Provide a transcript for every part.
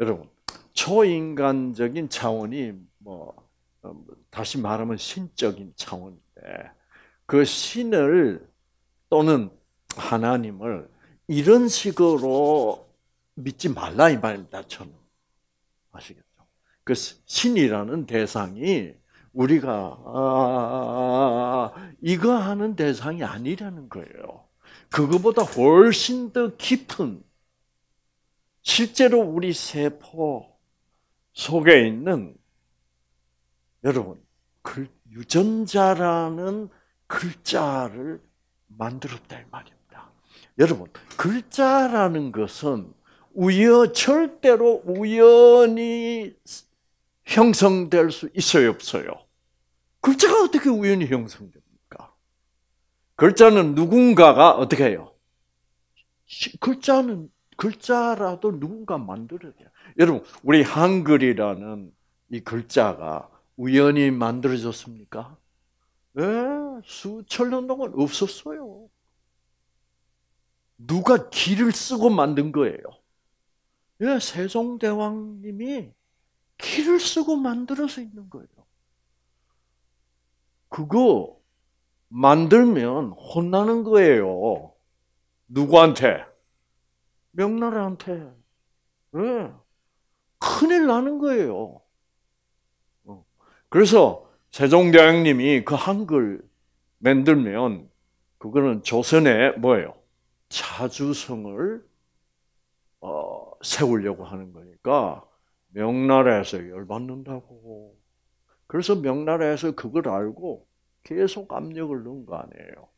여러분 초인간적인 차원이 뭐 어, 다시 말하면 신적인 차원인데 그 신을 또는 하나님을 이런 식으로 믿지 말라 이 말입니다. 저는 아시겠죠? 그 신이라는 대상이 우리가 아, 이거 하는 대상이 아니라는 거예요. 그거보다 훨씬 더 깊은 실제로 우리 세포 속에 있는 여러분 유전자라는 글자를 만들었다 이 말입니다. 여러분 글자라는 것은 우연 절대로 우연히 형성될 수 있어요 없어요? 글자가 어떻게 우연히 형성됩니까? 글자는 누군가가 어떻게 해요? 글자는 글자라도 누군가 만들어야 돼요. 여러분 우리 한글이라는 이 글자가 우연히 만들어졌습니까? 네, 수천 년 동안 없었어요. 누가 기를 쓰고 만든 거예요. 예, 세종대왕님이 기를 쓰고 만들어서 있는 거예요. 그거 만들면 혼나는 거예요. 누구한테? 명나라한테. 네. 큰일 나는 거예요. 어. 그래서 세종대왕님이 그 한글 만들면 그거는 조선의 뭐예요? 자주성을 어, 세우려고 하는 거니까 명나라에서 열받는다고. 그래서 명나라에서 그걸 알고 계속 압력을 넣은 거 아니에요.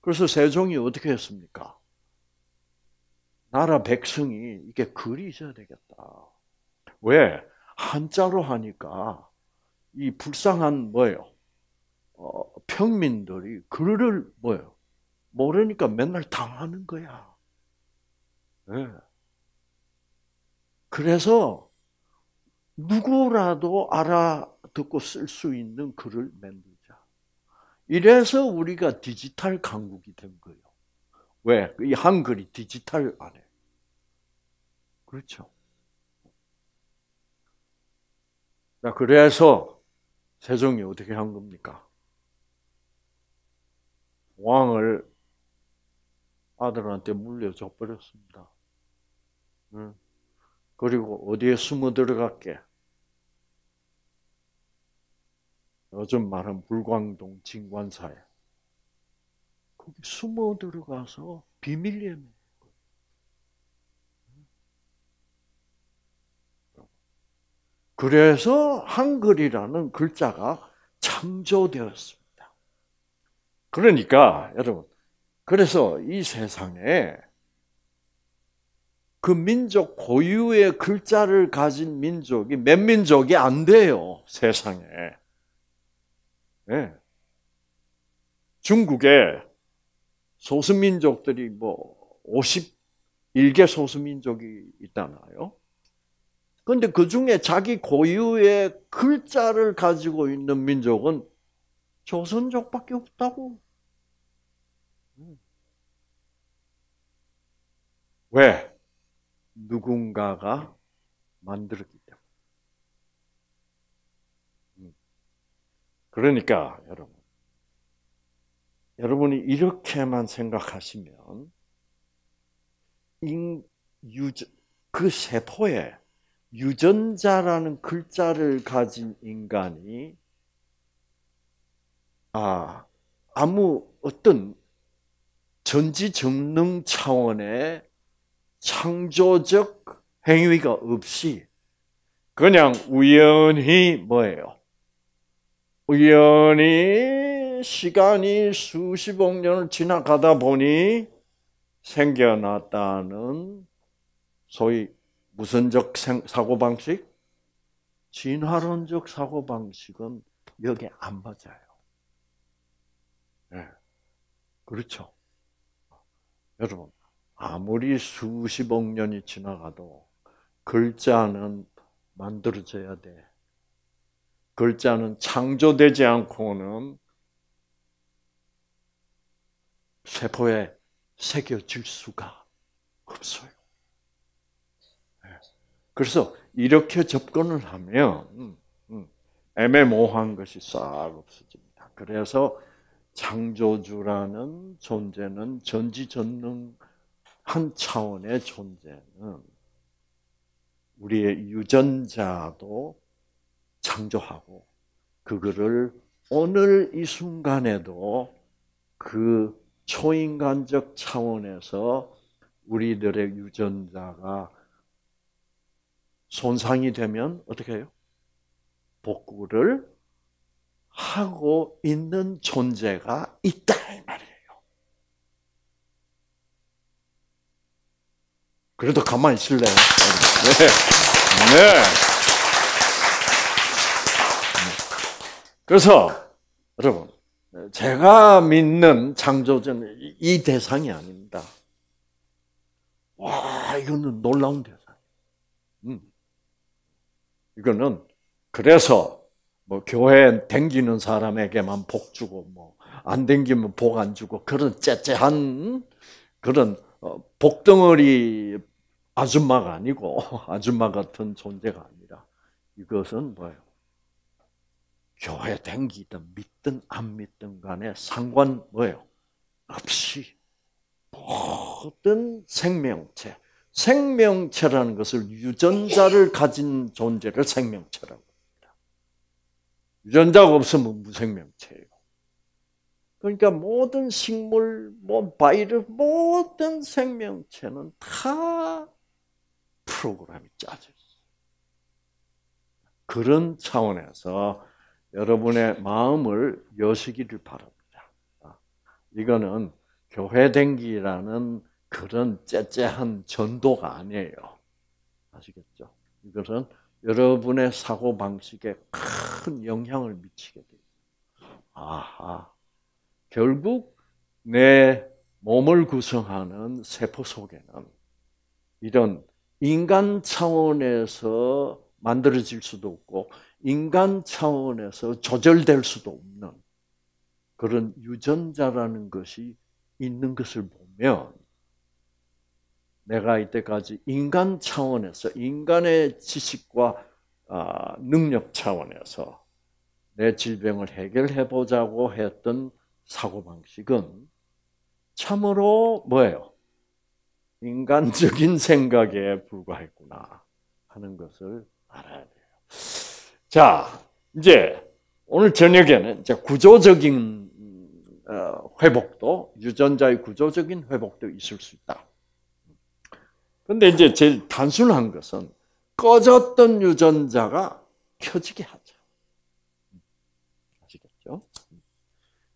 그래서 세종이 어떻게 했습니까? 나라 백성이 이게 글이 있어야 되겠다. 왜? 한자로 하니까 이 불쌍한 뭐예요? 어, 평민들이 글을 뭐예요? 모르니까 맨날 당하는 거야. 네. 그래서 누구라도 알아듣고 쓸 수 있는 글을 만들자. 이래서 우리가 디지털 강국이 된 거예요. 왜? 이 한글이 디지털 안에. 그렇죠. 자, 그래서 세종이 어떻게 한 겁니까? 왕을 아들한테 물려줘 버렸습니다. 그리고 어디에 숨어 들어갔게? 요즘 말하는 불광동 진관사에 거기 숨어 들어가서 비밀 예매. 그래서 한글이라는 글자가 창조되었습니다. 그러니까 여러분, 그래서 이 세상에 그 민족 고유의 글자를 가진 민족이 몇 민족이 안 돼요, 세상에. 네. 중국에 소수민족들이 뭐 51개 소수민족이 있다나요? 근데 그 중에 자기 고유의 글자를 가지고 있는 민족은 조선족밖에 없다고. 왜? 누군가가 만들었기 때문에. 음. 그러니까 여러분, 여러분이 이렇게만 생각하시면 인, 유저, 그 세포에 유전자라는 글자를 가진 인간이 아 아무 어떤 전지전능 차원의 창조적 행위가 없이 그냥 우연히 뭐예요? 우연히 시간이 수십억 년을 지나가다 보니 생겨났다는 소위 무선적 사고방식? 진화론적 사고방식은 여기 안 맞아요. 네. 그렇죠. 여러분, 아무리 수십억 년이 지나가도 글자는 만들어져야 돼. 글자는 창조되지 않고는 세포에 새겨질 수가 없어요. 그래서 이렇게 접근을 하면 음, 음, 애매모호한 것이 싹 없어집니다. 그래서 창조주라는 존재는 전지전능한 차원의 존재는 우리의 유전자도 창조하고 그거를 오늘 이 순간에도 그 초인간적 차원에서 우리들의 유전자가 손상이 되면 어떻게 해요? 복구를 하고 있는 존재가 있다 이 말이에요. 그래도 가만히 있을래요? 네. 네. 그래서 여러분 제가 믿는 창조주는 이 대상이 아닙니다. 와 이거는 놀라운 대상. 음. 이거는 그래서 뭐 교회 댕기는 사람에게만 복 주고 뭐 안 댕기면 복 안 주고 그런 째째한 그런 어, 복덩어리 아줌마가 아니고 아줌마 같은 존재가 아니라 이것은 뭐예요? 교회 댕기든 믿든 안 믿든 간에 상관 뭐예요? 없이 모든 생명체 생명체라는 것을 유전자를 가진 존재를 생명체라고 합니다. 유전자가 없으면 무생명체예요. 그러니까 모든 식물, 뭐 바이러스, 모든 생명체는 다 프로그램이 짜져. 그런 차원에서 여러분의 마음을 여시기를 바랍니다. 이거는 교회 댕기라는 그런 째째한 전도가 아니에요. 아시겠죠? 이것은 여러분의 사고 방식에 큰 영향을 미치게 돼요. 아하. 결국 내 몸을 구성하는 세포 속에는 이런 인간 차원에서 만들어질 수도 없고 인간 차원에서 조절될 수도 없는 그런 유전자라는 것이 있는 것을 보면 내가 이때까지 인간 차원에서 인간의 지식과 아, 능력 차원에서 내 질병을 해결해 보자고 했던 사고 방식은 참으로 뭐예요? 인간적인 생각에 불과했구나 하는 것을 알아야 돼요. 자, 이제 오늘 저녁에는 이제 구조적인 어, 회복도 유전자의 구조적인 회복도 있을 수 있다. 근데 이제 제일 단순한 것은 꺼졌던 유전자가 켜지게 하죠. 아시겠죠?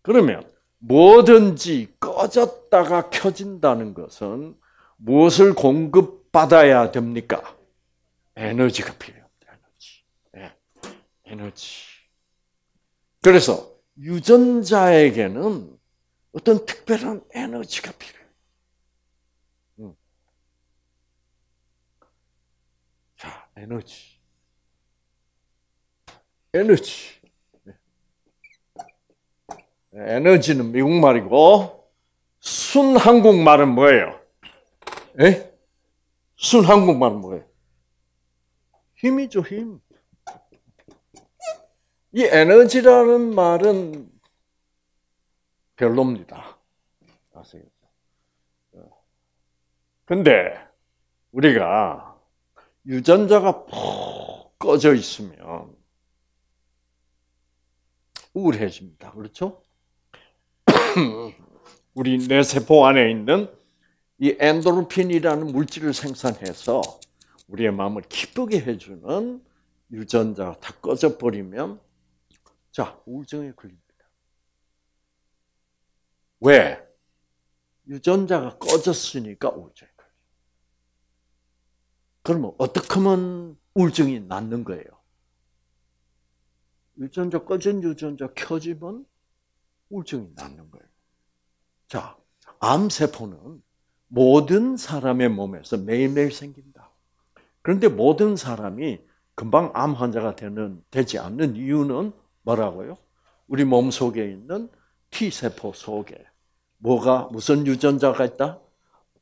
그러면 뭐든지 꺼졌다가 켜진다는 것은 무엇을 공급받아야 됩니까? 에너지가 필요합니다. 에너지. 네. 에너지. 그래서 유전자에게는 어떤 특별한 에너지가 필요해요. 에너지. 에너지. 네. 에너지는 미국 말이고, 순 한국 말은 뭐예요? 에? 순 한국 말은 뭐예요? 힘이죠, 힘. 이 에너지라는 말은 별로입니다. 아시겠죠? 근데 우리가 유전자가 푹 꺼져 있으면 우울해집니다. 그렇죠? 우리 뇌 세포 안에 있는 이 엔도르핀이라는 물질을 생산해서 우리의 마음을 기쁘게 해주는 유전자가 다 꺼져 버리면 자 우울증에 걸립니다. 왜? 유전자가 꺼졌으니까 우울증. 그러면 어떻게 하면 우울증이 낫는 거예요? 유전자 꺼진 유전자 켜지면 우울증이 낫는 거예요. 자, 암세포는 모든 사람의 몸에서 매일매일 생긴다. 그런데 모든 사람이 금방 암 환자가 되는, 되지 않는 이유는 뭐라고요? 우리 몸 속에 있는 T세포 속에 뭐가, 무슨 유전자가 있다?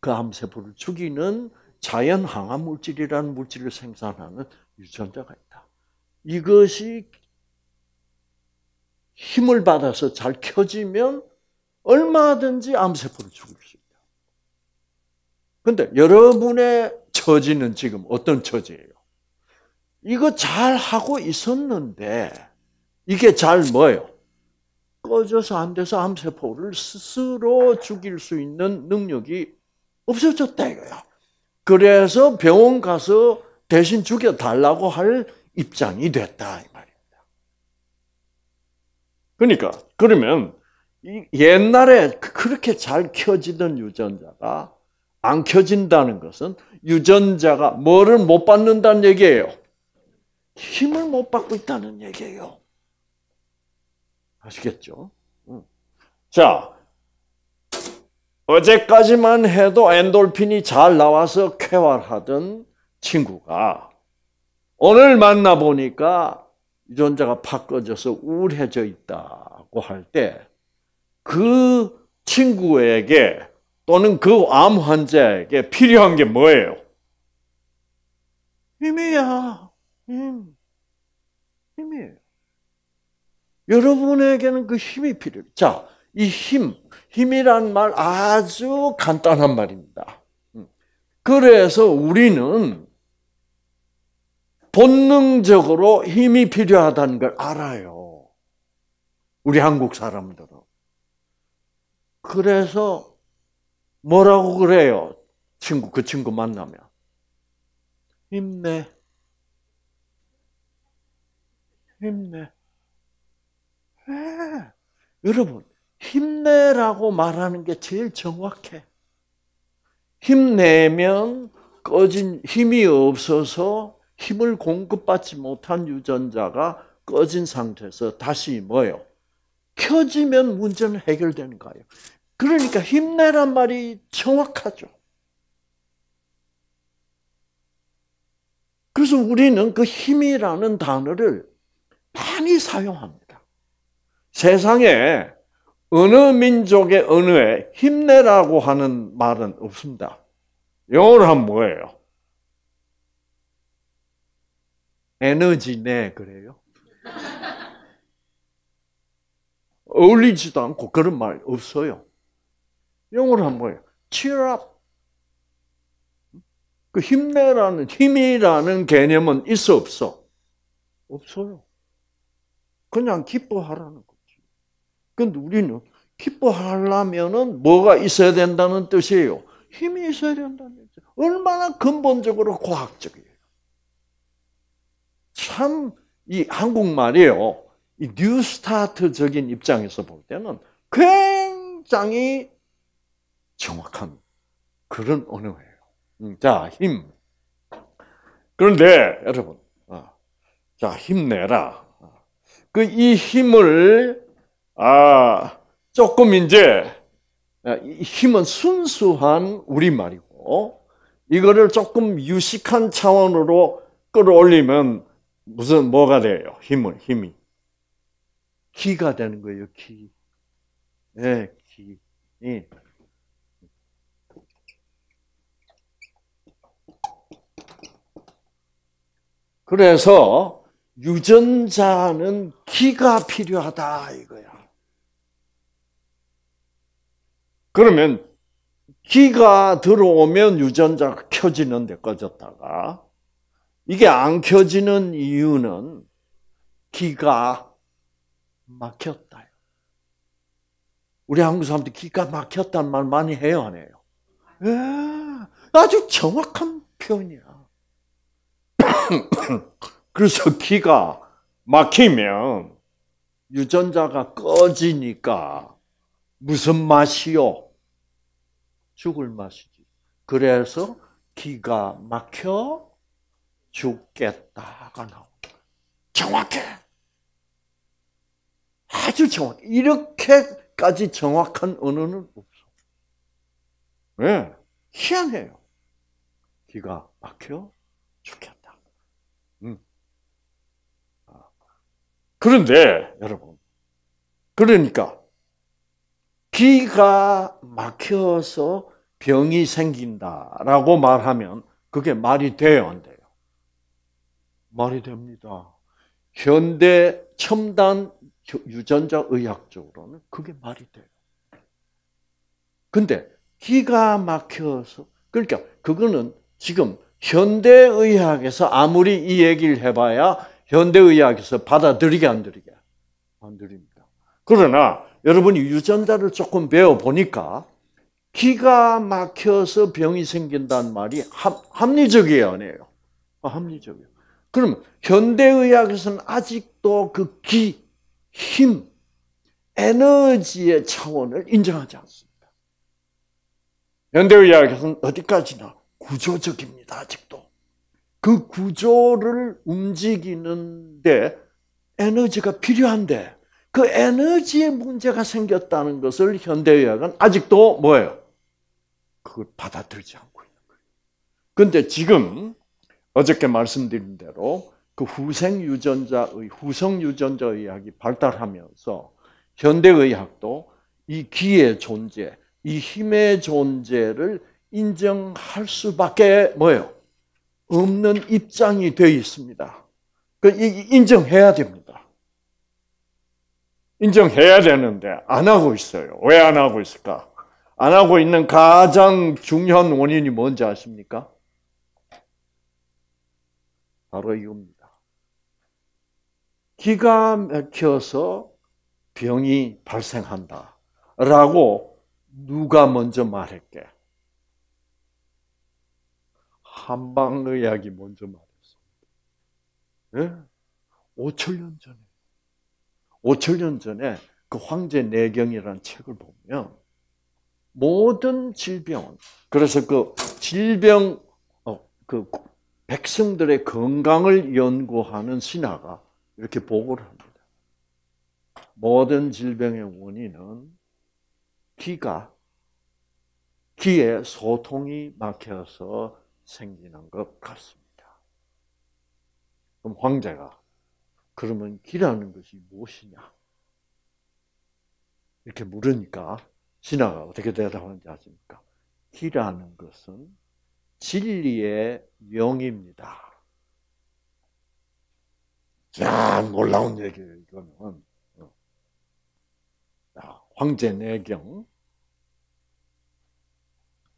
그 암세포를 죽이는 자연 항암 물질이라는 물질을 생산하는 유전자가 있다. 이것이 힘을 받아서 잘 켜지면 얼마든지 암세포를 죽일 수 있다. 근데 여러분의 처지는 지금 어떤 처지예요? 이거 잘 하고 있었는데 이게 잘 뭐예요? 꺼져서 안 돼서 암세포를 스스로 죽일 수 있는 능력이 없어졌다 이거야. 그래서 병원 가서 대신 죽여 달라고 할 입장이 됐다 이 말입니다. 그러니까 그러면 옛날에 그렇게 잘 켜지던 유전자가 안 켜진다는 것은 유전자가 뭐를 못 받는다는 얘기예요. 힘을 못 받고 있다는 얘기예요. 아시겠죠? 자, 어제까지만 해도 엔돌핀이 잘 나와서 쾌활하던 친구가 오늘 만나 보니까 유전자가 바꿔져서 우울해져 있다고 할 때 그 친구에게 또는 그 암 환자에게 필요한 게 뭐예요? 힘이야. 힘. 힘이에요. 여러분에게는 그 힘이 필요해요. 자, 이 힘, 힘이란 말 아주 간단한 말입니다. 음. 그래서 우리는 본능적으로 힘이 필요하다는 걸 알아요. 우리 한국 사람들은. 그래서 뭐라고 그래요? 친구, 그 친구 만나면. 힘내. 힘내. 왜? 여러분, 힘내라고 말하는 게 제일 정확해. 힘내면 꺼진 힘이 없어서 힘을 공급받지 못한 유전자가 꺼진 상태에서 다시 뭐요? 켜지면 문제는 해결되는 거예요. 그러니까 힘내란 말이 정확하죠. 그래서 우리는 그 힘이라는 단어를 많이 사용합니다. 세상에 어느 민족의 언어에 힘내라고 하는 말은 없습니다. 영어로 하면 뭐예요? 에너지 내 그래요. 어울리지도 않고 그런 말 없어요. 영어로 하면 뭐예요? cheer up. 그 힘내라는 힘이라는 개념은 있어 없어? 없어요. 그냥 기뻐하라는 거지. 근데 우리는 기뻐하려면은 뭐가 있어야 된다는 뜻이에요. 힘이 있어야 된다는 뜻. 얼마나 근본적으로 과학적이에요. 참, 이 한국말이요. 이 뉴스타트적인 입장에서 볼 때는 굉장히 정확한 그런 언어예요. 음, 자, 힘. 그런데 여러분, 아, 자 힘내라. 그 이 힘을 아 조금 이제 아, 힘은 순수한 우리 말이고 이거를 조금 유식한 차원으로 끌어올리면 무슨 뭐가 돼요? 힘은 힘이 기가 되는 거예요. 기. 네, 기. 예. 그래서 유전자는 기가 필요하다 이거야. 그러면 기가 들어오면 유전자가 켜지는데 꺼졌다가 이게 안 켜지는 이유는 기가 막혔다. 우리 한국 사람들 기가 막혔다는 말 많이 해요, 안 해요? 예, 아주 정확한 표현이야. 그래서 기가 막히면 유전자가 꺼지니까 무슨 맛이요? 죽을 맛이지. 그래서 기가 막혀 죽겠다가 나온다. 정확해. 아주 정확해. 이렇게까지 정확한 언어는 없어. 왜? 네. 희한해요. 기가 막혀 죽겠다. 그런데 여러분, 그러니까 기가 막혀서 병이 생긴다라고 말하면 그게 말이 돼요, 안 돼요? 말이 됩니다. 현대 첨단 유전자 의학적으로는 그게 말이 돼요. 근데 기가 막혀서 그러니까 그거는 지금 현대 의학에서 아무리 이 얘기를 해봐야 현대 의학에서 받아들이게 안 들이게 안 들입니다. 그러나 여러분이 유전자를 조금 배워 보니까 기가 막혀서 병이 생긴다는 말이 합, 리적이에요 아니에요? 아, 합리적이에요. 그럼 현대의학에서는 아직도 그 기, 힘, 에너지의 차원을 인정하지 않습니다. 현대의학에서는 어디까지나 구조적입니다, 아직도. 그 구조를 움직이는데 에너지가 필요한데 그 에너지에 문제가 생겼다는 것을 현대의학은 아직도 뭐예요? 그걸 받아들이지 않고 있는 거예요. 그런데 지금 어저께 말씀드린 대로 그 후생 유전자의 후성 유전자 의학이 발달하면서 현대 의학도 이 기의 존재, 이 힘의 존재를 인정할 수밖에 뭐예요? 없는 입장이 되어 있습니다. 그 인정해야 됩니다. 인정해야 되는데 안 하고 있어요. 왜 안 하고 있을까? 안 하고 있는 가장 중요한 원인이 뭔지 아십니까? 바로 이겁니다. 기가 막혀서 병이 발생한다. 라고 누가 먼저 말했게? 한방의학이 먼저 말했습니다. 네? 5천년 전에. 5천년 전에 그 황제 내경이라는 책을 보면 모든 질병, 그래서 그 질병, 어, 그 백성들의 건강을 연구하는 신화가 이렇게 보고를 합니다. 모든 질병의 원인은 기가 기에 소통이 막혀서 생기는 것 같습니다. 그럼 황제가 그러면 기라는 것이 무엇이냐? 이렇게 물으니까 신하가 어떻게 대답하는지 아십니까? 기라는 것은 진리의 영입니다. 자, 놀라운 얘기예요, 이거는. 황제 내경.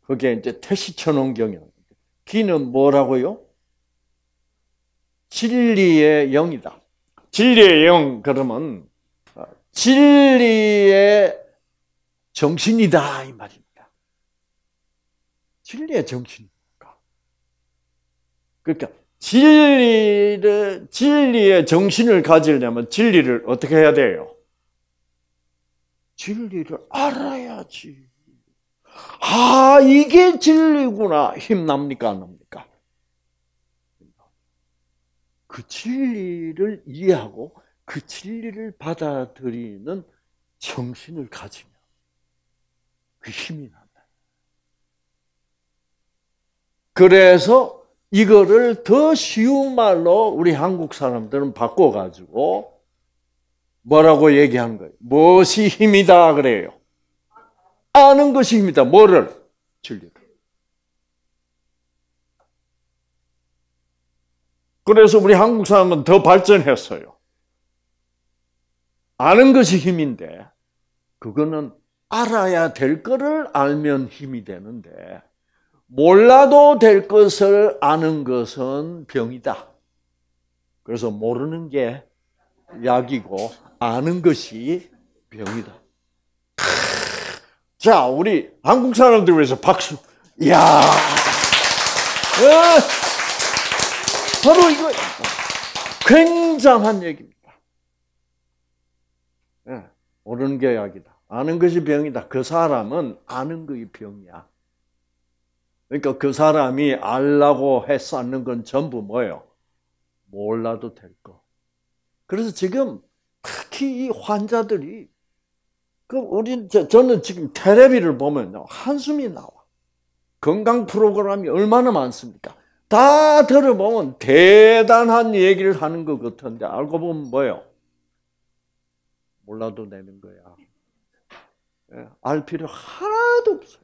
그게 이제 태시천원 경영. 기는 뭐라고요? 진리의 영이다. 진리의 영, 그러면, 어, 진리의 정신이다, 이 말입니다. 진리의 정신. 그러니까 진리를 진리의 정신을 가지려면 진리를 어떻게 해야 돼요? 진리를 알아야지. 아, 이게 진리구나. 힘납니까? 안 납니까? 그 진리를 이해하고 그 진리를 받아들이는 정신을 가지면 그 힘이 난다. 그래서 이거를 더 쉬운 말로 우리 한국 사람들은 바꿔가지고 뭐라고 얘기하는 거예요? 무엇이 힘이다 그래요? 아는 것이 힘이다. 뭐를? 진리를. 그래서 우리 한국 사람은 더 발전했어요. 아는 것이 힘인데, 그거는 알아야 될 거를 알면 힘이 되는데, 몰라도 될 것을 아는 것은 병이다. 그래서 모르는 게 약이고 아는 것이 병이다. 자, 우리 한국 사람들 위해서 박수. 이야. 어, 바로 이거 굉장한 얘기입니다. 네, 모르는 게 약이다. 아는 것이 병이다. 그 사람은 아는 것이 병이야. 그러니까 그 사람이 알라고 해쌓는 건 전부 뭐예요? 몰라도 될 거. 그래서 지금 특히 이 환자들이 그 우리 저는 지금 테레비를 보면 한숨이 나와. 건강 프로그램이 얼마나 많습니까? 다 들어보면 대단한 얘기를 하는 것 같은데 알고 보면 뭐예요? 몰라도 되는 거야. 예, 알 필요 하나도 없어요.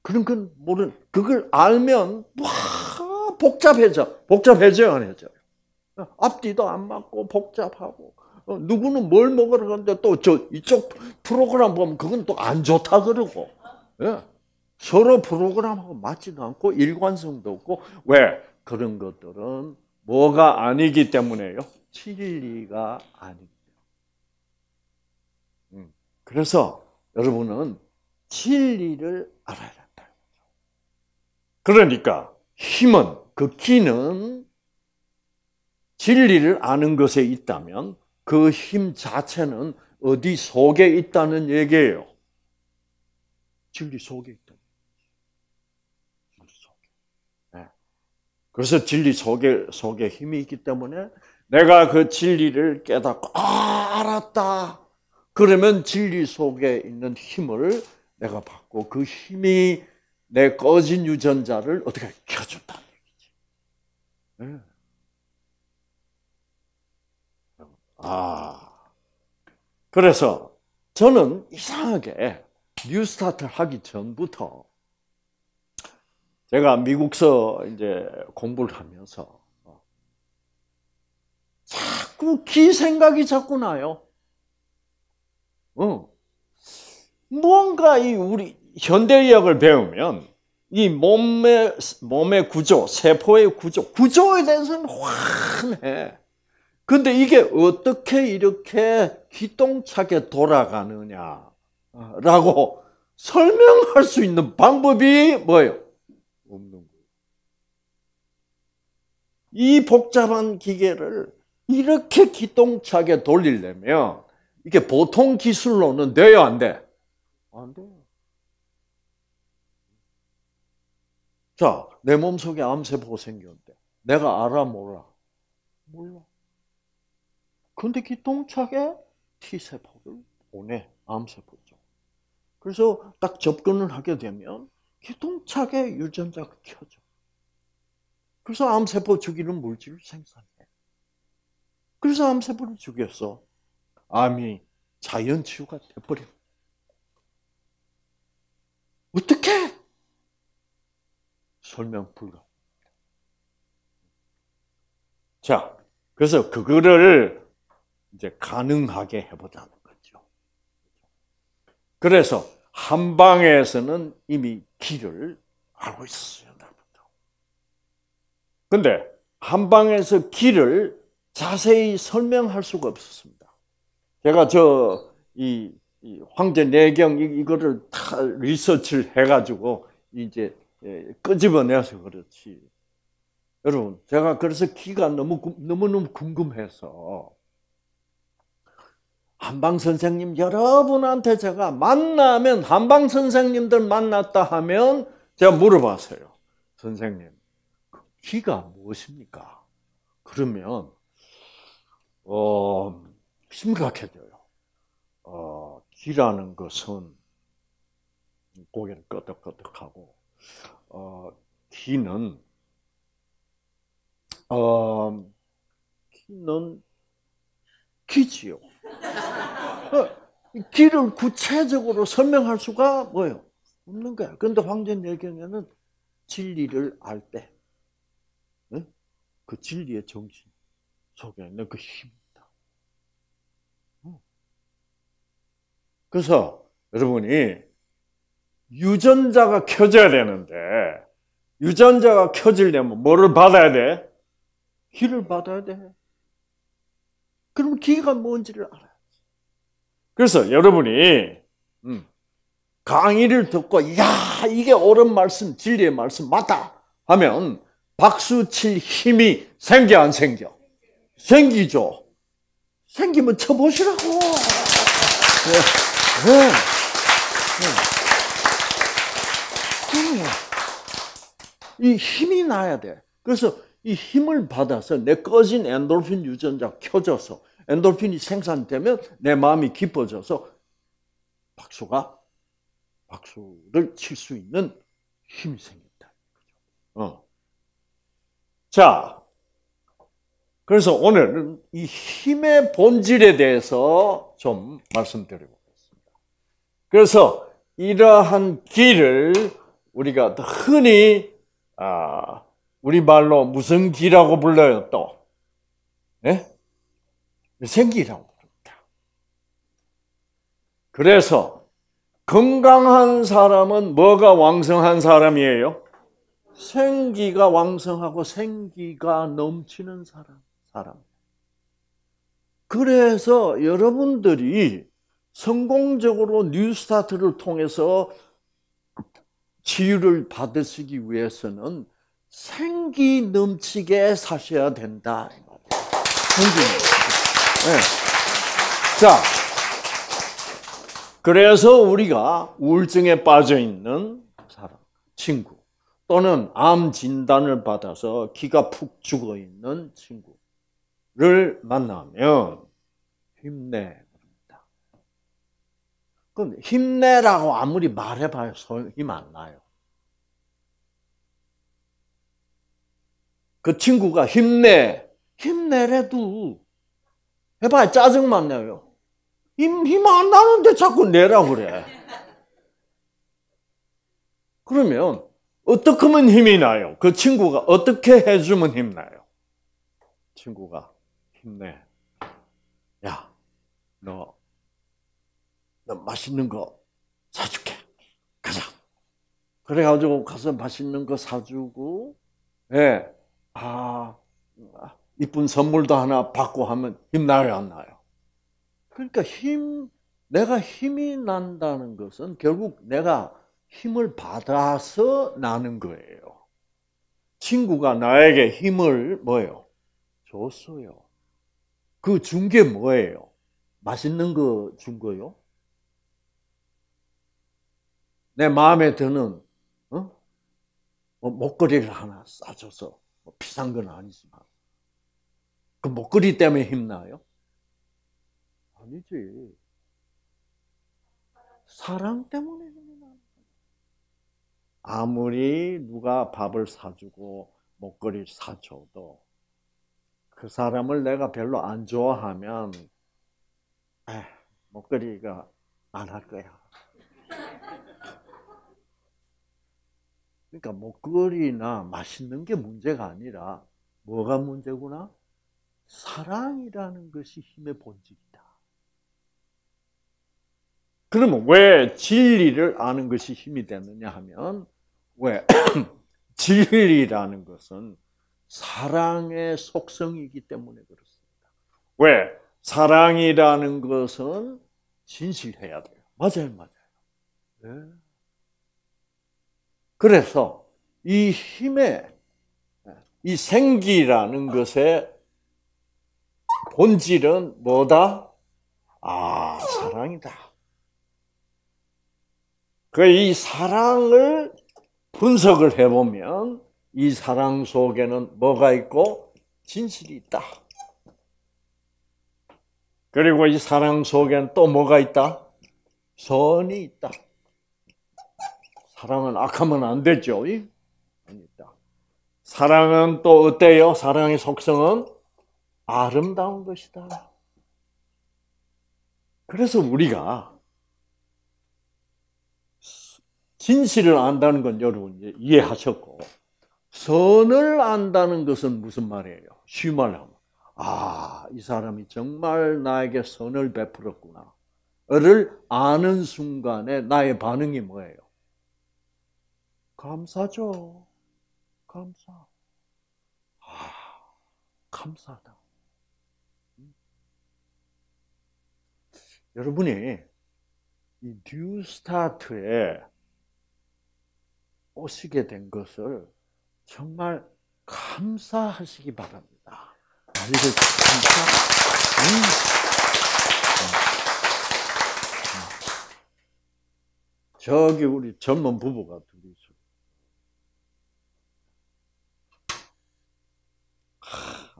그런 건 모르는, 그걸 알면, 와, 복잡해져. 복잡해져요, 안 해져요? 앞뒤도 안 맞고, 복잡하고. 어, 누구는 뭘 먹으러 가는데 또 저 이쪽 프로그램 보면 그건 또 안 좋다 그러고. 예. 서로 프로그램하고 맞지도 않고 일관성도 없고 왜 그런 것들은 뭐가 아니기 때문에요? 진리가 아니기. 음. 그래서 여러분은 진리를 알아야 된다. 그러니까 힘은 그 기는 진리를 아는 것에 있다면 그 힘 자체는 어디 속에 있다는 얘기예요. 진리 속에 있다. 진리 속에. 네. 그래서 진리 속에 속에 힘이 있기 때문에 내가 그 진리를 깨닫고 아 알았다. 그러면 진리 속에 있는 힘을 내가 받고 그 힘이 내 꺼진 유전자를 어떻게 켜준다는 얘기지. 네. 아. 그래서 저는 이상하게 New Start를 하기 전부터 제가 미국서 이제 공부를 하면서 자꾸 기 생각이 자꾸 나요. 어. 무언가 이 우리 현대의학을 배우면 이 몸의 몸의 구조, 세포의 구조, 구조에 대해서는 환해. 근데 이게 어떻게 이렇게 기똥차게 돌아가느냐라고 설명할 수 있는 방법이 뭐예요? 없는 거예요. 이 복잡한 기계를 이렇게 기똥차게 돌리려면 이게 보통 기술로는 돼요, 안 돼? 안 돼요. 자, 내 몸속에 암세포가 생겼는데 내가 알아 몰라? 몰라. 근데 기똥차게 T세포를 보내, 암세포죠. 그래서 딱 접근을 하게 되면 기똥차게 유전자가 켜져. 그래서 암세포 죽이는 물질을 생산해. 그래서 암세포를 죽였어. 암이 자연 치유가 돼버려. 어떻게? 설명 불가. 자, 그래서 그거를 이제 가능하게 해보자는 거죠. 그래서 한방에서는 이미 길을 알고 있었어요. 근데 한방에서 길을 자세히 설명할 수가 없었습니다. 제가 저, 이, 이 황제 내경 이거를 다 리서치를 해가지고 이제 예, 끄집어내서 그렇지. 여러분, 제가 그래서 기가 너무, 너무너무 궁금해서 한방 선생님 여러분한테 제가 만나면 한방 선생님들 만났다 하면 제가 물어봤어요. 선생님, 그 기가 무엇입니까? 그러면 어, 심각해져요. 어, 기라는 것은 고개를 끄덕끄덕하고 어, 기는 어, 기는 기지요. 어, 길을 구체적으로 설명할 수가 뭐예요? 없는 거야. 그런데 황제내경에는 진리를 알 때, 그 진리의 정신 속에 있는 그 힘이다. 어. 그래서 여러분이 유전자가 켜져야 되는데, 유전자가 켜지려면 뭐를 받아야 돼? 길을 받아야 돼. 그럼 기가 뭔지를 알아야지. 그래서 여러분이 음, 강의를 듣고 야 이게 옳은 말씀, 진리의 말씀 맞다 하면 박수 칠 힘이 생겨 안 생겨? 생기죠. 생기면 쳐보시라고. 네. 네. 네. 이 힘이 나야 돼. 그래서 이 힘을 받아서 내 꺼진 엔돌핀 유전자 켜져서 엔돌핀이 생산되면 내 마음이 기뻐져서 박수가 박수를 칠 수 있는 힘이 생긴다. 어. 자, 그래서 오늘은 이 힘의 본질에 대해서 좀 말씀드리겠습니다. 그래서 이러한 길을 우리가 흔히 아, 우리 말로 무슨 기라고 불러요 또? 예? 생기라고 부릅니다. 그래서 건강한 사람은 뭐가 왕성한 사람이에요? 생기가 왕성하고 생기가 넘치는 사람, 사람. 그래서 여러분들이 성공적으로 뉴스타트를 통해서 치유를 받으시기 위해서는 생기 넘치게 사셔야 된다. 생기. 네. 자, 그래서 우리가 우울증에 빠져 있는 사람, 친구, 또는 암 진단을 받아서 기가 푹 죽어 있는 친구를 만나면 힘내. 그럼 힘내라고 아무리 말해봐요. 힘안 나요. 그 친구가 힘내. 힘내래도 해봐야 짜증만 나요. 힘, 힘 안 나는데 자꾸 내라 그래. 그러면 어떻게 하면 힘이 나요? 그 친구가 어떻게 해주면 힘나요? 친구가 힘내. 야, 너 맛있는 거 사줄게. 가자. 그래가지고 가서 맛있는 거 사주고, 예, 네. 아, 이쁜 선물도 하나 받고 하면 힘나요, 안 나요? 그러니까 힘, 내가 힘이 난다는 것은 결국 내가 힘을 받아서 나는 거예요. 친구가 나에게 힘을 뭐예요? 줬어요. 그 준 게 뭐예요? 맛있는 거 준 거요? 내 마음에 드는 어? 뭐 목걸이를 하나 싸줘서 뭐 비싼 건 아니지만 그 목걸이 때문에 힘나요? 아니지. 사랑 때문에. 아무리 누가 밥을 사주고 목걸이를 사줘도 그 사람을 내가 별로 안 좋아하면 에 목걸이가 안 할 거야. 그러니까 목걸이나 맛있는 게 문제가 아니라 뭐가 문제구나? 사랑이라는 것이 힘의 본질이다. 그러면 왜 진리를 아는 것이 힘이 되느냐 하면 왜 진리라는 것은 사랑의 속성이기 때문에 그렇습니다. 왜 사랑이라는 것은 진실해야 돼요. 맞아요, 맞아요. 네. 그래서 이 힘의 이 생기라는 것의 본질은 뭐다? 아, 사랑이다. 그 이 사랑을 분석을 해보면 이 사랑 속에는 뭐가 있고 진실이 있다. 그리고 이 사랑 속에는 또 뭐가 있다? 선이 있다. 사랑은 악하면 안 되죠. 아니다. 사랑은 또 어때요? 사랑의 속성은 아름다운 것이다. 그래서 우리가 진실을 안다는 건 여러분 이해하셨고 선을 안다는 것은 무슨 말이에요? 쉬운 말로 하면 아, 이 사람이 정말 나에게 선을 베풀었구나. 를 아는 순간에 나의 반응이 뭐예요? 감사죠. 감사. 아, 감사하다. 여러분이 이 뉴스타트에 오시게 된 것을 정말 감사하시기 바랍니다. 감사. 음. 저기 우리 젊은 부부가 둘이 있어.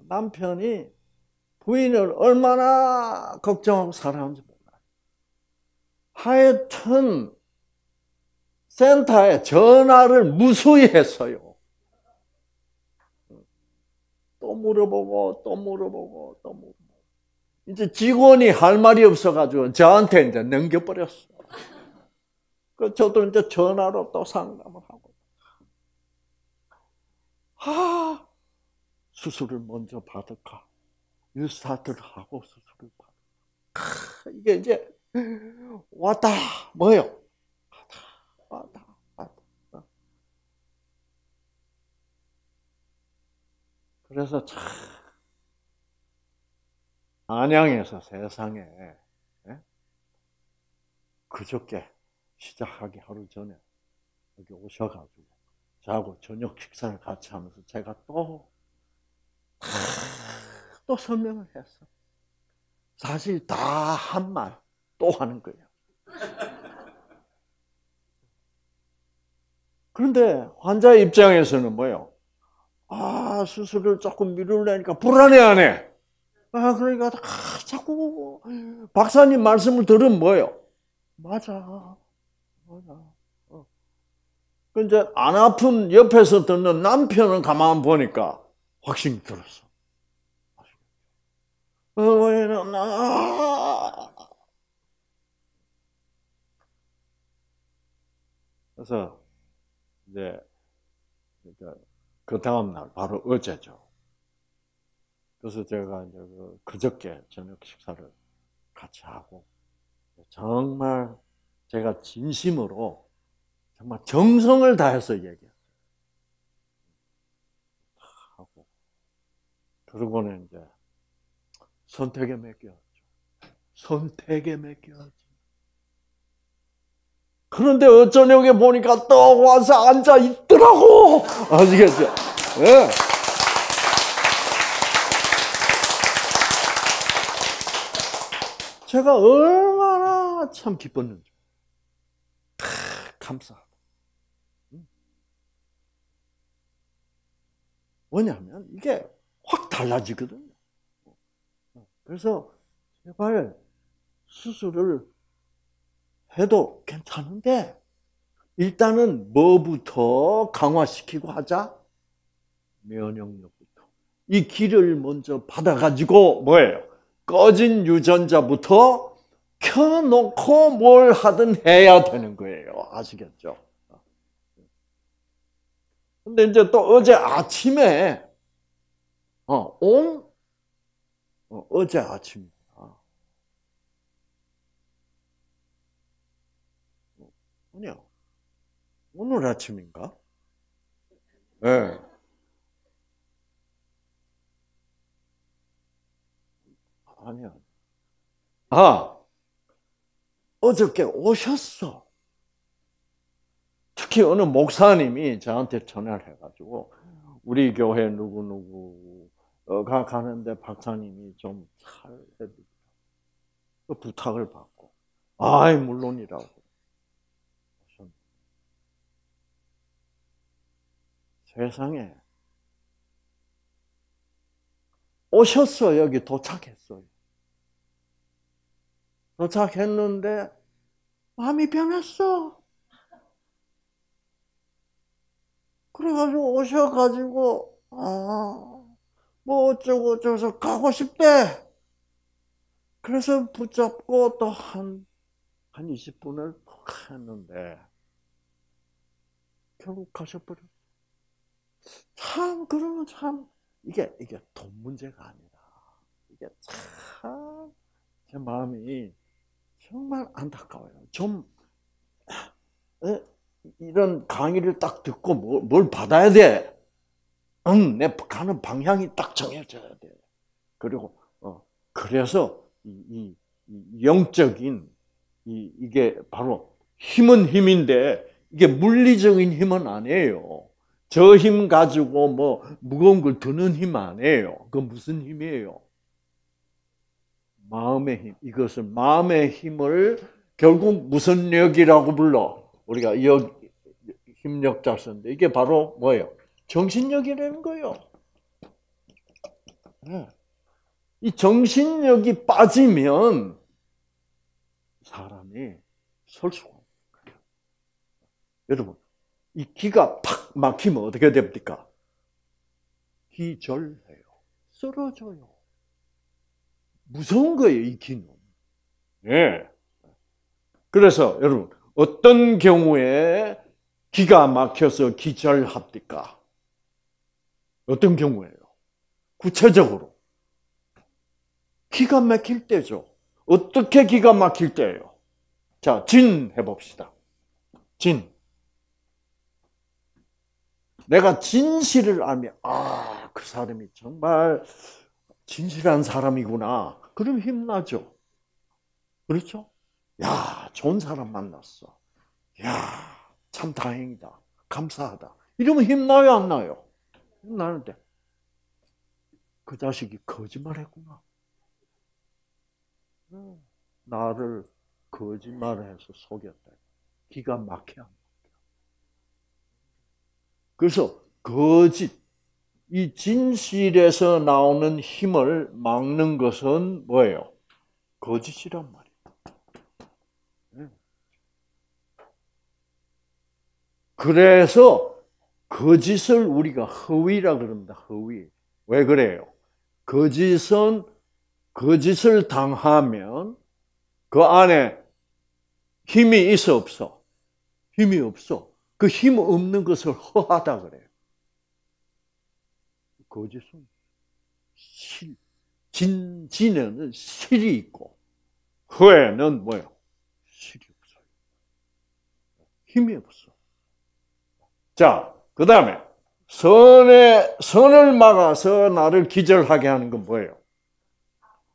남편이 부인을 얼마나 걱정하고 사랑하는지 몰라요. 하여튼 센터에 전화를 무수히 했어요. 또 물어보고 또 물어보고 또 물어보고 이제 직원이 할 말이 없어가지고 저한테 이제 넘겨버렸어. 그 저도 이제 전화로 또 상담을 하고 아, 수술을 먼저 받을까? 유스타트를 하고 수술을 받을까? 이게 이제 왔다, 뭐요? 왔다, 왔다. 그래서 참, 안양에서 세상에, 예? 그저께 시작하기 하루 전에 여기 오셔가지고 저하고 저녁 식사를 같이 하면서 제가 또, 또 설명을 했어. 사실 다 한 말 또 하는 거예요. 그런데 환자 입장에서는 뭐요? 아, 수술을 조금 미룰려니까 불안해하네. 아, 그러니까 아, 자꾸 박사님 말씀을 들으면 뭐요? 맞아. 맞아. 어. 그 이제 안 아픈 옆에서 듣는 남편은 가만 보니까 확신이 들었어. 어, 아. 그래서 이제 그 다음 날 바로 어제죠. 그래서 제가 이제 그 그저께 저녁 식사를 같이 하고 정말 제가 진심으로 정말 정성을 다해서 얘기했어요. 하고 그러고는 이제 선택에 맡겨야죠. 선택에 맡겨야지. 그런데 어쩌냐고 보니까 또 와서 앉아 있더라고. 아시겠죠? 네. 제가 얼마나 참 기뻤는지. 감사하다. 뭐냐면 이게 확 달라지거든요. 그래서 제발 수술을 해도 괜찮은데 일단은 뭐부터 강화시키고 하자? 면역력부터. 이 길을 먼저 받아가지고 뭐예요? 꺼진 유전자부터 켜놓고 뭘 하든 해야 되는 거예요. 아시겠죠? 근데 이제 또 어제 아침에 어, 온 어, 어제 아침 아니야. 오늘 아침인가? 예. 네. 아니야. 아, 어저께 오셨어. 특히 어느 목사님이 저한테 전화를 해가지고, 우리 교회 누구누구가 가는데 박사님이 좀 잘해주라. 그 부탁을 받고, 아이, 물론이라고. 세상에 오셨어 여기 도착했어요. 도착했는데 마음이 변했어. 그래가지고 오셔가지고 아 뭐 어쩌고 어쩌서 가고 싶대. 그래서 붙잡고 또 한 한 20분을 푹 했는데 결국 가셔버렸어. 참 그러면 참 이게 이게 돈 문제가 아니라 이게 참 제 마음이 정말 안타까워요. 좀 에? 이런 강의를 딱 듣고 뭘, 뭘 받아야 돼? 응, 내 가는 방향이 딱 정해져야 돼. 그리고 어, 그래서 이, 이, 영적인 이, 이게 바로 힘은 힘인데 이게 물리적인 힘은 아니에요. 저 힘 가지고 뭐 무거운 걸 드는 힘 아니에요. 그 무슨 힘이에요? 마음의 힘. 이것을 마음의 힘을 결국 무슨 력이라고 불러? 우리가 역, 힘력자 쓰는데 이게 바로 뭐예요? 정신력이라는 거예요. 네. 이 정신력이 빠지면 사람이 설 수가 없어요. 여러분, 이 기가 팍 막히면 어떻게 됩니까? 기절해요. 쓰러져요. 무서운 거예요, 이 기는. 예. 그래서 여러분, 어떤 경우에 기가 막혀서 기절합니까? 어떤 경우에요? 구체적으로. 기가 막힐 때죠. 어떻게 기가 막힐 때예요? 자, 진 해봅시다. 진. 내가 진실을 알면, 아, 그 사람이 정말 진실한 사람이구나. 그럼 힘나죠. 그렇죠? 야, 좋은 사람 만났어. 야, 참 다행이다. 감사하다. 이러면 힘나요, 안 나요? 힘나는데. 그 자식이 거짓말했구나. 나를 거짓말해서 속였다. 기가 막혀. 그래서 거짓, 이 진실에서 나오는 힘을 막는 것은 뭐예요? 거짓이란 말이에요. 그래서 거짓을 우리가 허위라 그럽니다. 허위. 왜 그래요? 거짓은 거짓을 당하면 그 안에 힘이 있어 없어? 힘이 없어. 그 힘 없는 것을 허하다 그래요. 거짓은 실, 진, 진에는 실이 있고, 허에는 뭐예요? 실이 없어요. 힘이 없어. 자, 그 다음에, 선에, 선을 막아서 나를 기절하게 하는 건 뭐예요?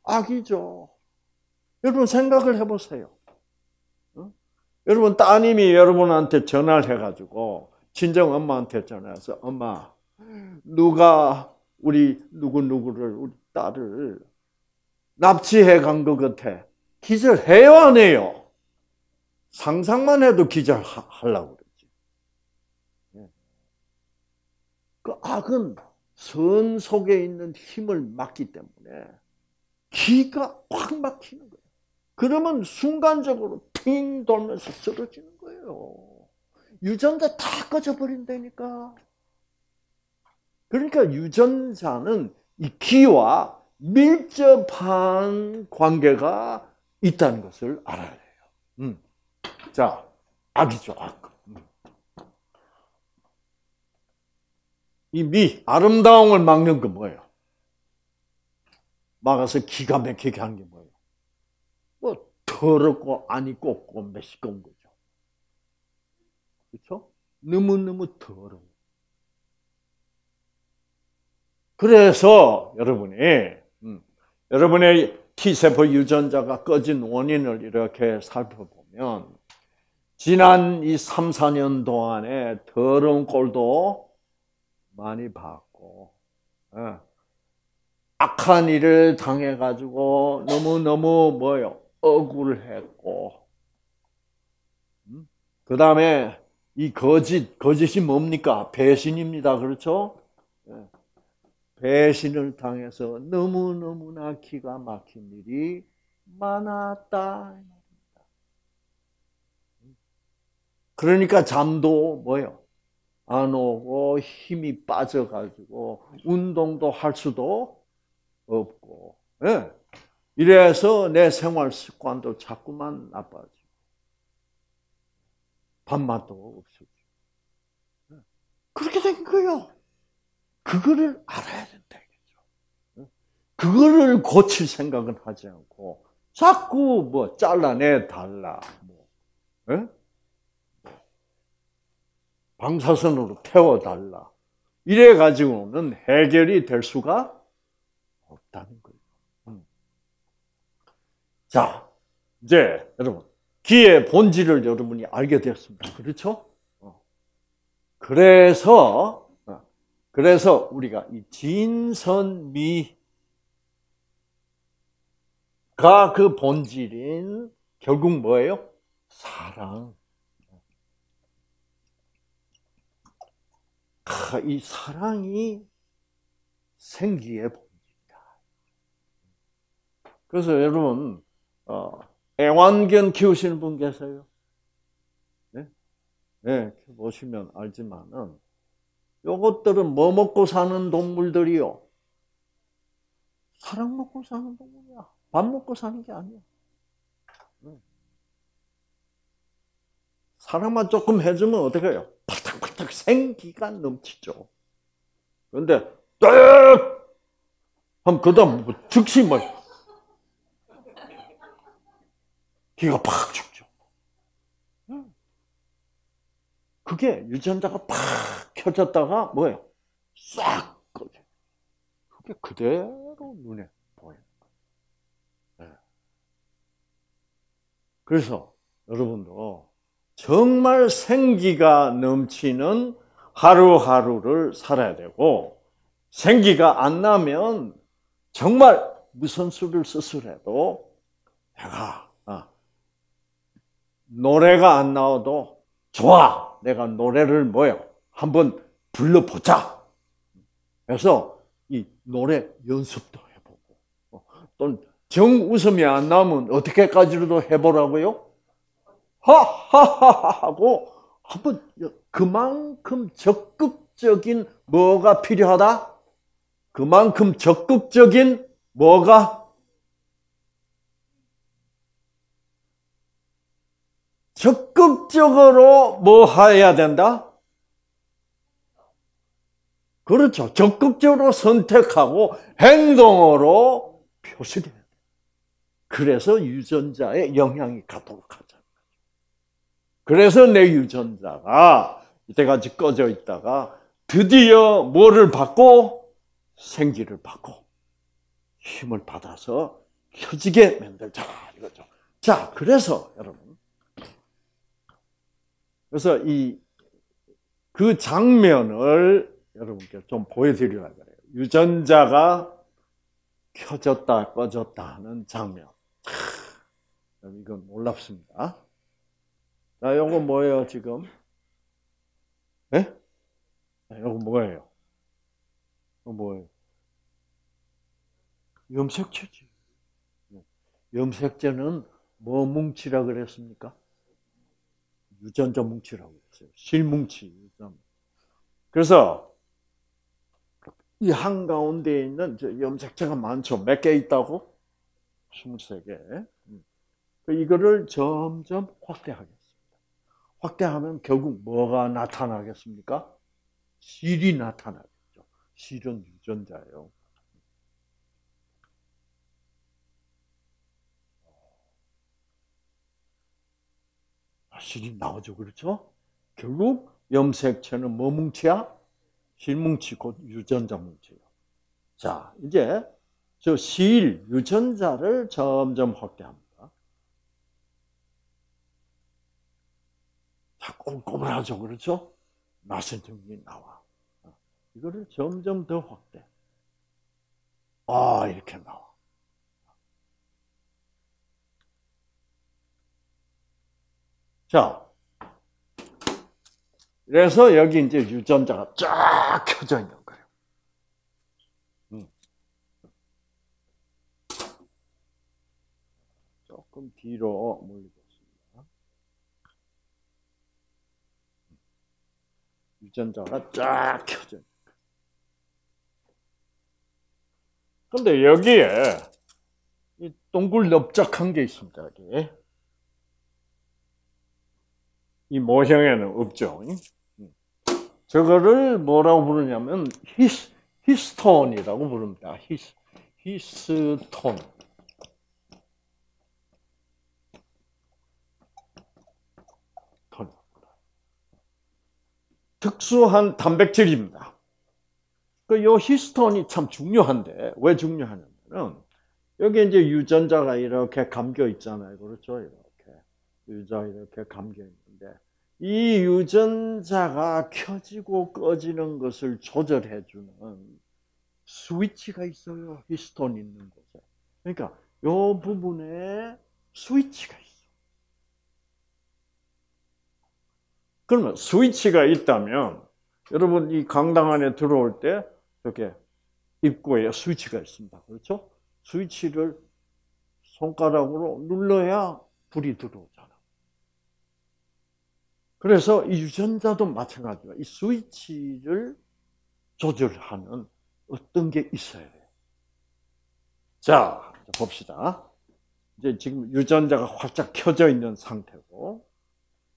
악이죠. 여러분 생각을 해보세요. 어? 여러분 따님이 여러분한테 전화를 해가지고 친정 엄마한테 전화해서 엄마 누가 우리 누구 누구를 우리 딸을 납치해 간 것 같아. 기절해요 안 해요? 상상만 해도 기절하려고 그러지. 예. 그 악은 선 속에 있는 힘을 막기 때문에 기가 확 막히는 거예요. 그러면 순간적으로 핑 돌면서 쓰러지는 거예요. 유전자 다 꺼져버린다니까. 그러니까 유전자는 이 기와 밀접한 관계가 있다는 것을 알아야 해요. 음. 자, 악이죠, 악. 음. 이 미, 아름다움을 막는 건 뭐예요? 막아서 기가 막히게 하는 게 뭐예요? 뭐 더럽고 아니 꼽고 매시꺼운 거죠. 그렇죠? 너무너무 더러워. 그래서 여러분이 음, 여러분의 T세포 유전자가 꺼진 원인을 이렇게 살펴보면 지난 이 3, 4년 동안에 더러운 꼴도 많이 봤고 예. 악한 일을 당해가지고 너무너무 뭐요? 억울했고. 음? 그 다음에 이 거짓, 거짓이 뭡니까? 배신입니다. 그렇죠? 예. 배신을 당해서 너무너무나 기가 막힌 일이 많았다. 그러니까 잠도 뭐요? 안 오고 힘이 빠져가지고 운동도 할 수도 없고, 예. 이래서 내 생활 습관도 자꾸만 나빠지고, 밥맛도 없어지고. 예. 그렇게 된 거예요. 그거를 알아야 된다, 이거죠. 예. 그거를 고칠 생각은 하지 않고, 자꾸 뭐 잘라내 달라, 뭐, 예? 방사선으로 태워달라. 이래가지고는 해결이 될 수가 없다는 거예요. 음. 자, 이제 여러분 기의 본질을 여러분이 알게 되었습니다. 그렇죠? 어. 그래서 어, 그래서 우리가 이 진선미가 그 본질인 결국 뭐예요? 사랑. 이 사랑이 생기의 그래서 여러분 어, 애완견 키우시는 분 계세요? 네? 네, 보시면 알지만은 요것들은 뭐 먹고 사는 동물들이요? 사랑 먹고 사는 동물이야. 밥 먹고 사는 게 아니야. 네. 사랑만 조금 해주면 어떻게 해요? 파닥파닥 생기가 넘치죠. 그런데 하면 그 다음 뭐 즉시 뭐 기가 팍 죽죠. 그게 유전자가 팍 켜졌다가 뭐예요? 싹 꺼져. 그게 그대로 눈에 보여요. 네. 그래서 여러분도 정말 생기가 넘치는 하루하루를 살아야 되고 생기가 안 나면 정말 무슨 수를 쓰으래도 내가 어, 노래가 안 나와도 좋아. 내가 노래를 뭐요? 한번 불러보자. 그래서 이 노래 연습도 해보고 어, 또정 웃음이 안 나오면 어떻게까지도 해보라고요? 하하하 하고 한번 그만큼 적극적인 뭐가 필요하다? 그만큼 적극적인 뭐가 적극적으로 뭐 해야 된다? 그렇죠. 적극적으로 선택하고 행동으로 표시돼야 돼. 그래서 유전자에 영향이 가도록 거죠. 그래서 내 유전자가 이때까지 꺼져 있다가 드디어 뭐를 받고 생기를 받고 힘을 받아서 켜지게 만들자 이거죠. 자, 그래서 여러분, 그래서 이 그 장면을 여러분께 좀 보여드리려고 그래요. 유전자가 켜졌다 꺼졌다 하는 장면. 이건 놀랍습니다. 자, 요거 뭐예요, 지금? 예? 네? 요거 뭐예요? 이거 뭐예요? 염색체지. 염색체는 뭐 뭉치라 그랬습니까? 유전자 뭉치라고 했어요. 실뭉치. 그래서 이 한가운데 있는 염색체가 많죠. 몇 개 있다고? 23개. 그 이거를 점점 확대하겠습니다. 확대하면 결국 뭐가 나타나겠습니까? 실이 나타나겠죠. 실은 유전자예요. 실이 나오죠. 그렇죠? 결국 염색체는 뭐 뭉치야? 실뭉치 곧 유전자 뭉치예요. 자, 이제 저 실, 유전자를 점점 확대합니다. 자, 꼼꼼하죠. 그렇죠? 나선증이 나와. 이거를 점점 더 확대. 아, 이렇게 나와. 자, 그래서 여기 이제 유전자가 쫙 켜져 있는 거예요. 음. 조금 뒤로 몰리겠습니다. 유전자가 쫙 켜져 있는. 근데 여기에 이 동글넓적한 게 있습니다. 여기. 이 모형에는 없죠. 저거를 뭐라고 부르냐면 히스, 히스톤이라고 부릅니다. 히스, 히스톤. 특수한 단백질입니다. 그 요 히스톤이 참 중요한데 왜 중요하냐면은 여기 이제 유전자가 이렇게 감겨 있잖아요. 그렇죠? 이렇게 유전자 이렇게 감겨 있는. 이 유전자가 켜지고 꺼지는 것을 조절해 주는 스위치가 있어요. 히스톤 있는 곳에. 그러니까 이 부분에 스위치가 있어. 그러면 스위치가 있다면 여러분 이 강당 안에 들어올 때 이렇게 입구에 스위치가 있습니다. 그렇죠? 스위치를 손가락으로 눌러야 불이 들어오잖아. 그래서 이 유전자도 마찬가지로 이 스위치를 조절하는 어떤 게 있어야 돼요. 자, 봅시다. 이제 지금 유전자가 활짝 켜져 있는 상태고,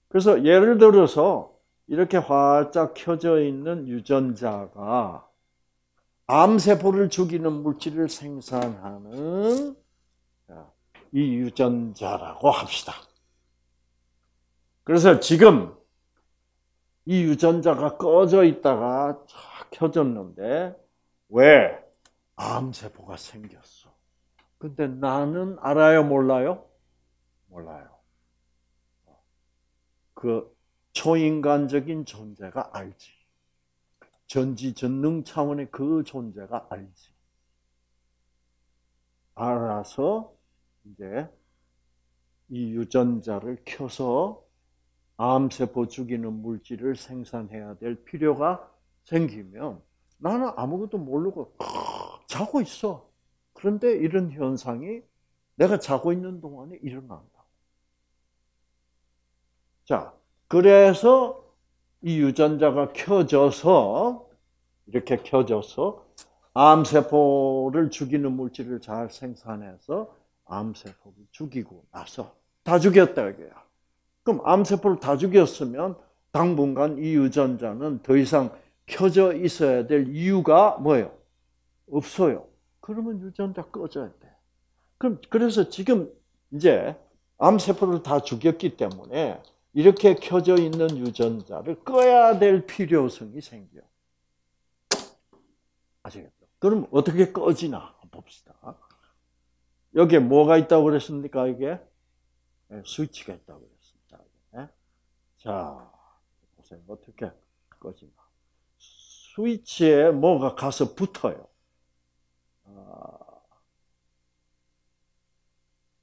그래서 예를 들어서 이렇게 활짝 켜져 있는 유전자가 암세포를 죽이는 물질을 생산하는 이 유전자라고 합시다. 그래서 지금 이 유전자가 꺼져 있다가 쫙 켜졌는데 왜 암세포가 생겼어? 근데 나는 알아요, 몰라요? 몰라요. 그 초인간적인 존재가 알지. 전지전능 차원의 그 존재가 알지. 알아서 이제 이 유전자를 켜서 암세포 죽이는 물질을 생산해야 될 필요가 생기면 나는 아무것도 모르고 자고 있어. 그런데 이런 현상이 내가 자고 있는 동안에 일어난다. 자, 그래서 이 유전자가 켜져서 이렇게 켜져서 암세포를 죽이는 물질을 잘 생산해서 암세포를 죽이고 나서 다 죽였다 이거야. 그럼 암세포를 다 죽였으면 당분간 이 유전자는 더 이상 켜져 있어야 될 이유가 뭐예요? 없어요. 그러면 유전자 꺼져야 돼. 그럼 그래서 지금 이제 암세포를 다 죽였기 때문에 이렇게 켜져 있는 유전자를 꺼야 될 필요성이 생겨. 아시겠죠? 그럼 어떻게 꺼지나 봅시다. 여기에 뭐가 있다고 그랬습니까, 이게? 네, 스위치가 있다고. 네? 자, 보세요. 어떻게 꺼지나. 스위치에 뭐가 가서 붙어요. 아,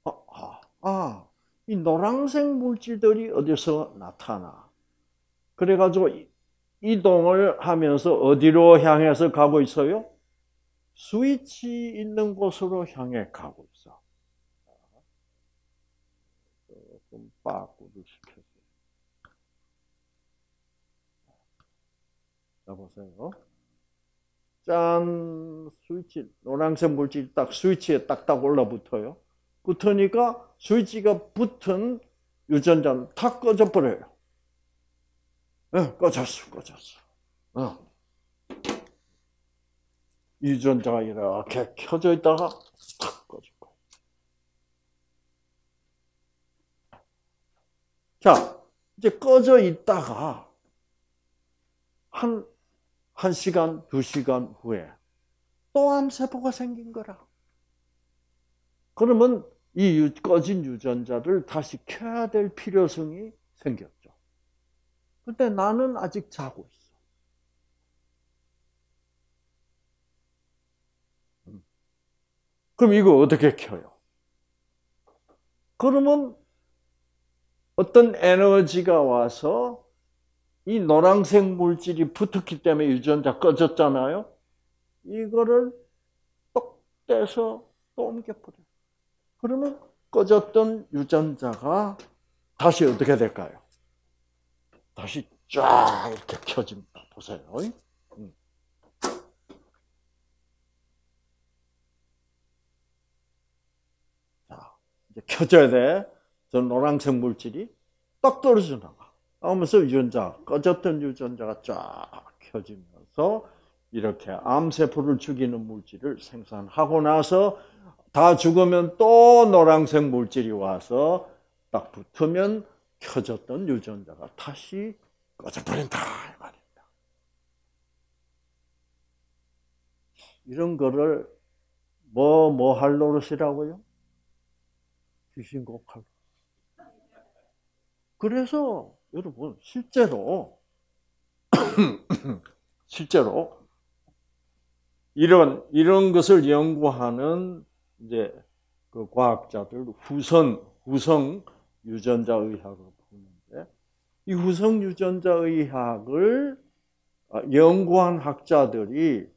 아, 아, 이 노란색 물질들이 어디서 나타나. 그래가지고 이동을 하면서 어디로 향해서 가고 있어요? 스위치 있는 곳으로 향해 가고 있어. 좀 빠꾸를 시켜서. 자, 보세요. 짠, 스위치, 노란색 물질이 딱 스위치에 딱딱 올라붙어요. 붙으니까 스위치가 붙은 유전자는 탁 꺼져 버려요. 네, 꺼졌어, 꺼졌어. 어. 유전자가 이렇게 켜져 있다가 탁 꺼질 거예요. 자, 이제 꺼져 있다가 한, 한 시간, 두 시간 후에 또 암세포가 생긴 거라. 그러면 이 꺼진 유전자를 다시 켜야 될 필요성이 생겼죠. 근데 나는 아직 자고 있어. 음. 그럼 이거 어떻게 켜요? 그러면 어떤 에너지가 와서 이 노란색 물질이 붙었기 때문에 유전자 꺼졌잖아요. 이거를 똑 떼서 또 옮겨버려요. 그러면 꺼졌던 유전자가 다시 어떻게 될까요? 다시 쫙 이렇게 켜집니다. 보세요. 켜져야 돼. 저 노란색 물질이 딱 떨어져 나가. 하면서 유전자, 꺼졌던 유전자가 쫙 켜지면서 이렇게 암세포를 죽이는 물질을 생산하고 나서 다 죽으면 또 노란색 물질이 와서 딱 붙으면 켜졌던 유전자가 다시 꺼져버린다 이 말입니다. 이런 거를 뭐 뭐 할 노릇이라고요? 귀신 곡할. 그래서 여러분 실제로 실제로 이런 이런 것을 연구하는 이제 그 과학자들 후선 후성 유전자 의학을 보는데 이 후성 유전자 의학을 어, 연구한 학자들이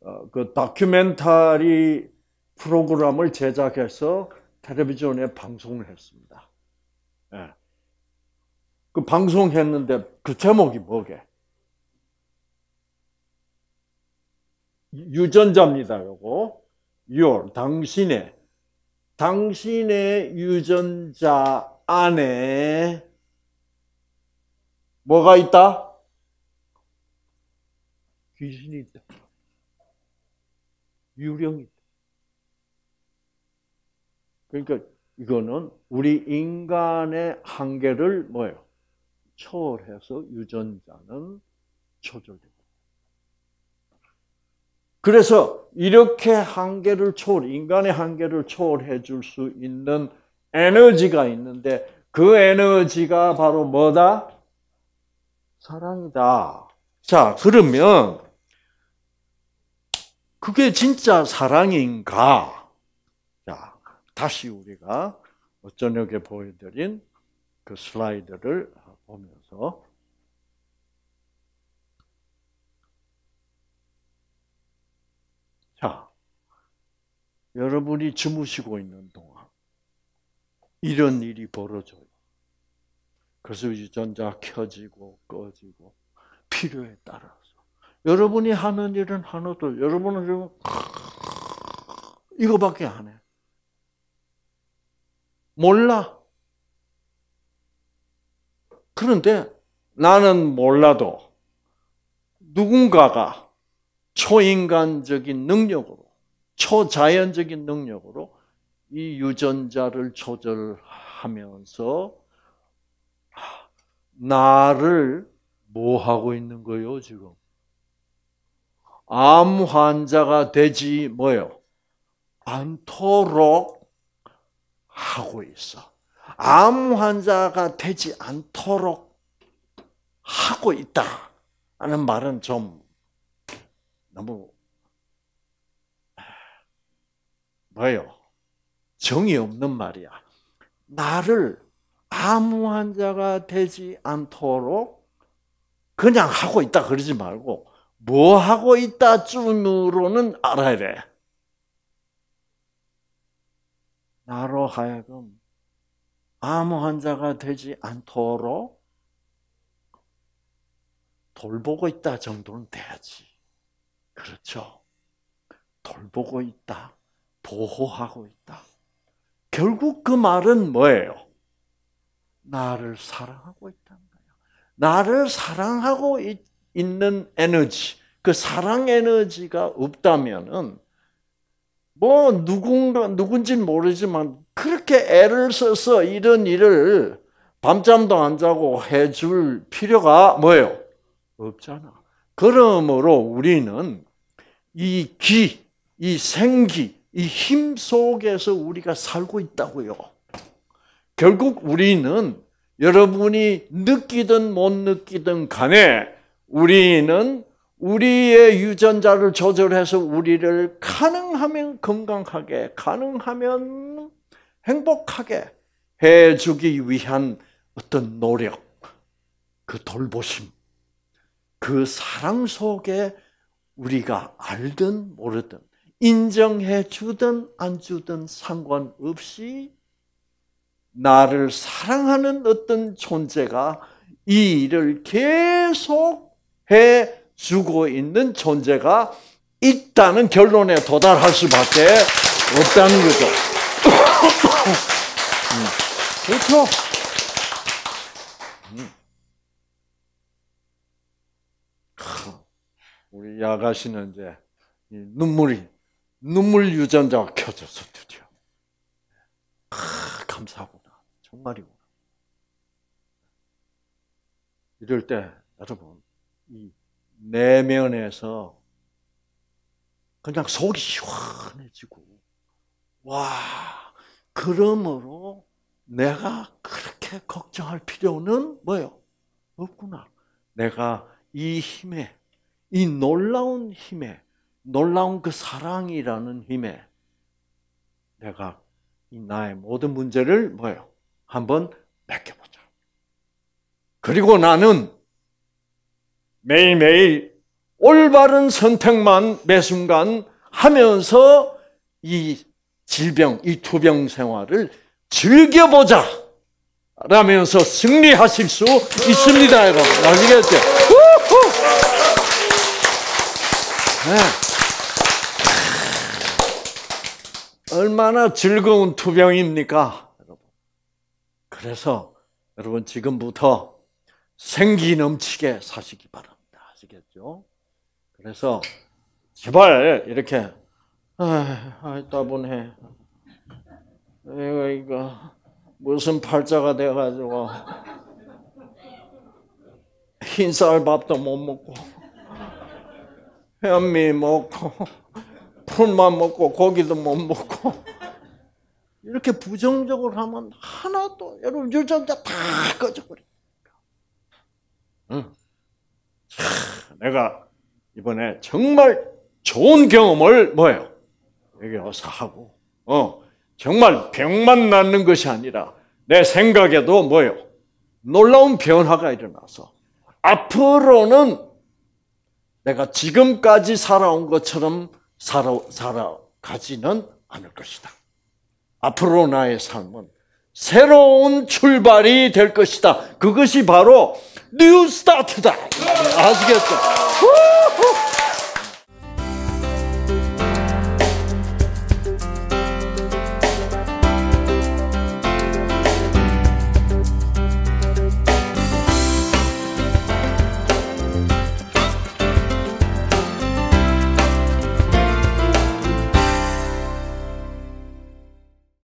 어, 그 다큐멘터리 프로그램을 제작해서 텔레비전에 방송을 했습니다. 예. 그 방송했는데 그 제목이 뭐게? 유전자입니다. 요거. your 당신의 당신의 유전자 안에 뭐가 있다? 귀신이 있다. 유령이. 그러니까 이거는 우리 인간의 한계를 뭐예요? 초월해서 유전자는 조절됩니다. 그래서 이렇게 한계를 초월, 인간의 한계를 초월해 줄 수 있는 에너지가 있는데 그 에너지가 바로 뭐다? 사랑이다. 자, 그러면 그게 진짜 사랑인가? 자, 다시 우리가 저녁에 보여드린 그 슬라이드를 보면서 자, 여러분이 주무시고 있는 동안 이런 일이 벌어져요. 그래서 유전자 켜지고 꺼지고 필요에 따라서 여러분이 하는 일은 하나도 여러분은 지금 이거밖에 안 해. 몰라. 그런데 나는 몰라도 누군가가 초인간적인 능력으로, 초자연적인 능력으로 이 유전자를 조절하면서 나를 뭐 하고 있는 거예요, 지금? 암 환자가 되지 뭐요? 않도록 하고 있어. 암 환자가 되지 않도록 하고 있다. 하는 말은 좀 너무 뭐예요? 정이 없는 말이야. 나를 암 환자가 되지 않도록 그냥 하고 있다 그러지 말고 뭐 하고 있다 쯤으로는 알아야 돼. 나로 하여금 암 환자가 되지 않도록 돌보고 있다 정도는 돼야지. 그렇죠. 돌보고 있다. 보호하고 있다. 결국 그 말은 뭐예요? 나를 사랑하고 있다는 거예요. 나를 사랑하고 있, 는 에너지, 그 사랑 에너지가 없다면은 뭐 누군가 누군지 모르지만 그렇게 애를 써서 이런 일을 밤잠도 안 자고 해줄 필요가 뭐예요? 없잖아. 그러므로 우리는 이 기, 이 생기, 이 힘 속에서 우리가 살고 있다고요. 결국 우리는 여러분이 느끼든 못 느끼든 간에 우리는 우리의 유전자를 조절해서 우리를 가능하면 건강하게, 가능하면 행복하게 해주기 위한 어떤 노력, 그 돌보심, 그 사랑 속에 우리가 알든 모르든 인정해 주든 안 주든 상관없이 나를 사랑하는 어떤 존재가 이 일을 계속 해 주고 있는 존재가 있다는 결론에 도달할 수밖에 없다는 거죠. 음, 그렇죠. 음. 우리 야가씨는 이제 눈물이 눈물 유전자가 켜져서 드디어 감사하구나 정말이구나 이럴 때 여러분 이 내면에서 그냥 속이 시원해지고 와 그러므로 내가 그렇게 걱정할 필요는 뭐요 없구나. 내가 이 힘에 이 놀라운 힘에 놀라운 그 사랑이라는 힘에 내가 이 나의 모든 문제를 뭐요 한번 맡겨보자. 그리고 나는 매일매일 올바른 선택만 매 순간 하면서 이 질병, 이 투병 생활을 즐겨보자. 라면서 승리하실 수 있습니다, 여러분. 아시겠죠? 네. 얼마나 즐거운 투병입니까? 그래서 여러분 지금부터 생기 넘치게 사시기 바랍니다. 아시겠죠? 그래서 제발 이렇게 아, 아 따분해. 내가 이거 무슨 팔자가 돼가지고 흰쌀밥도 못 먹고 현미 먹고 풀만 먹고 고기도 못 먹고 이렇게 부정적으로 하면 하나도 여러분 유전자 다 꺼져버립니다. 응. 내가 이번에 정말 좋은 경험을 뭐예요? 여기 와서 하고, 어, 정말 병만 낫는 것이 아니라 내 생각에도 뭐예요? 놀라운 변화가 일어나서 앞으로는 내가 지금까지 살아온 것처럼 살아, 살아가지는 않을 것이다. 앞으로 나의 삶은 새로운 출발이 될 것이다. 그것이 바로 New Start다. 아시겠죠?